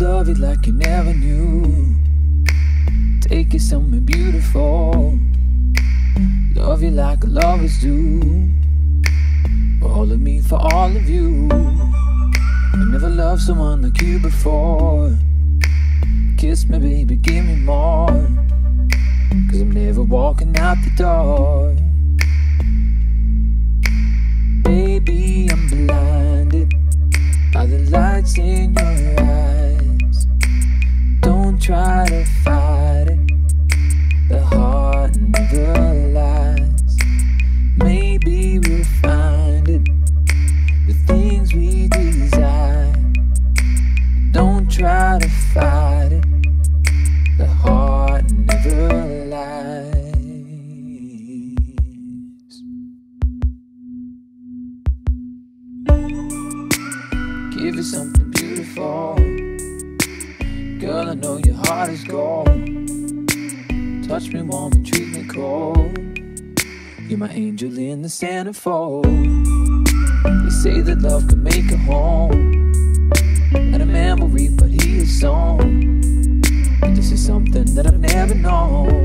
love you like you never knew. Take you somewhere beautiful. Love you like lovers do. All of me for all of you. I never loved someone like you before. Kiss me, baby, give me more. Cause I'm never walking out the door. Baby, I'm blinded by the lights in Give you something beautiful. Girl, I know your heart is gold. Touch me warm and treat me cold. You're my angel in the centerfold. They say that love can make a home and a memory, but he is on. This is something that I've never known.